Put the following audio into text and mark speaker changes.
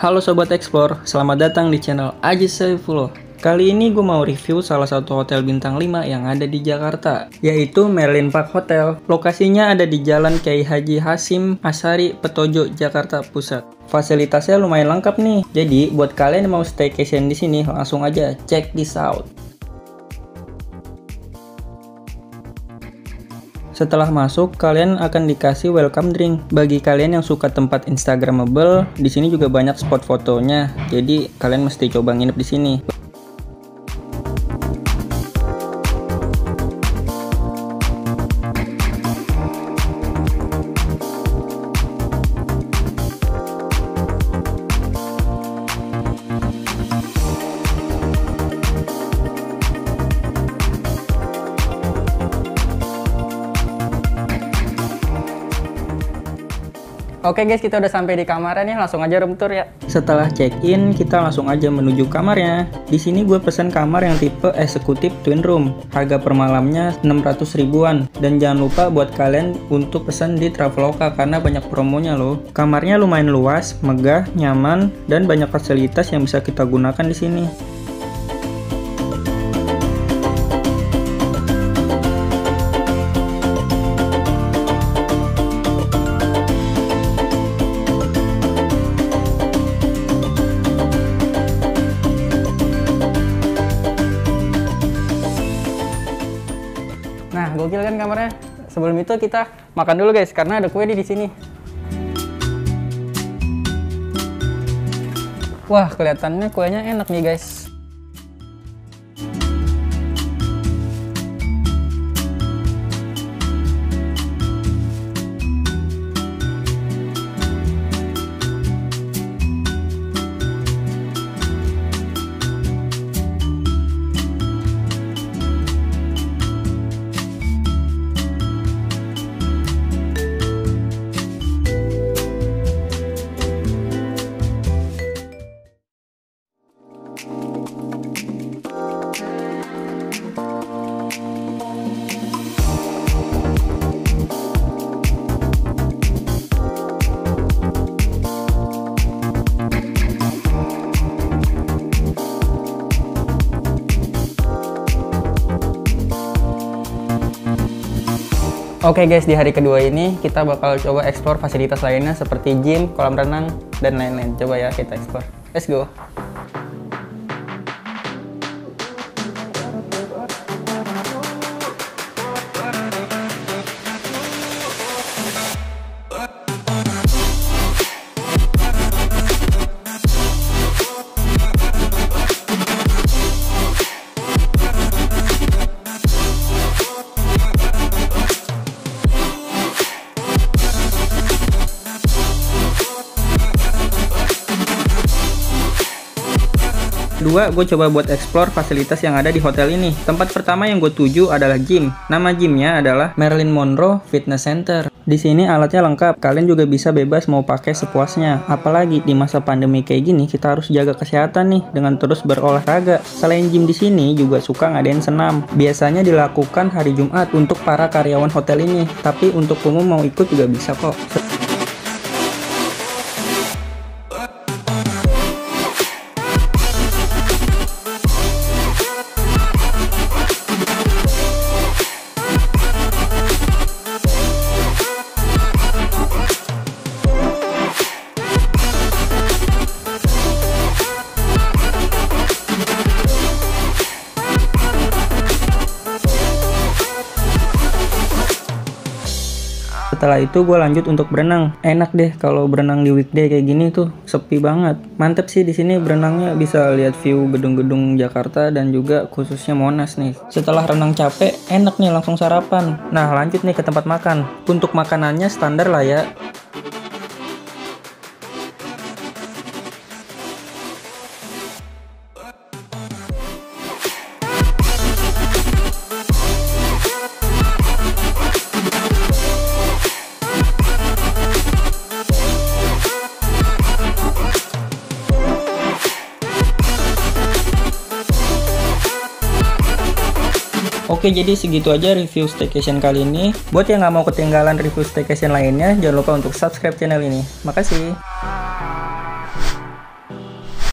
Speaker 1: Halo Sobat Explore, selamat datang di channel Aji Saifullah. Kali ini gue mau review salah satu hotel bintang 5 yang ada di Jakarta, yaitu Merlin Park Hotel. Lokasinya ada di Jalan Kiai Haji Hasim Asari, Petojo, Jakarta Pusat. Fasilitasnya lumayan lengkap nih, jadi buat kalian yang mau staycation di sini langsung aja check this out. Setelah masuk, kalian akan dikasih welcome drink. Bagi kalian yang suka tempat instagramable, di sini juga banyak spot fotonya. Jadi kalian mesti coba nginep di sini. Oke guys, kita udah sampai di kamarnya nih, langsung aja room tour ya. Setelah check-in, kita langsung aja menuju kamarnya. Di sini gue pesen kamar yang tipe eksekutif twin room. Harga per malamnya 600 ribuan. Dan jangan lupa buat kalian untuk pesen di Traveloka karena banyak promonya loh. Kamarnya lumayan luas, megah, nyaman, dan banyak fasilitas yang bisa kita gunakan di sini. Kamarnya. Sebelum itu kita makan dulu guys, karena ada kue di sini. Wah, kelihatannya kuenya enak nih guys. Oke guys, di hari kedua ini kita bakal coba explore fasilitas lainnya seperti gym, kolam renang, dan lain-lain. Coba ya kita explore. Let's go. Kedua, gue coba buat explore fasilitas yang ada di hotel ini. Tempat pertama yang gue tuju adalah gym. Nama gymnya adalah Marilyn Monroe Fitness Center. Di sini alatnya lengkap. Kalian juga bisa bebas mau pakai sepuasnya. Apalagi di masa pandemi kayak gini, kita harus jaga kesehatan nih dengan terus berolahraga. Selain gym di sini juga suka ngadain senam. Biasanya dilakukan hari Jumat untuk para karyawan hotel ini. Tapi untuk umum mau ikut juga bisa kok. Setelah itu gue lanjut untuk berenang. Enak deh kalau berenang di weekday kayak gini tuh sepi banget. Mantep sih di sini berenangnya bisa lihat view gedung-gedung Jakarta dan juga khususnya Monas nih. Setelah renang capek enak nih langsung sarapan. Nah lanjut nih ke tempat makan. Untuk makanannya standar lah ya Oke jadi segitu aja review staycation kali ini. Buat yang nggak mau ketinggalan review staycation lainnya, jangan lupa untuk subscribe channel ini. Makasih.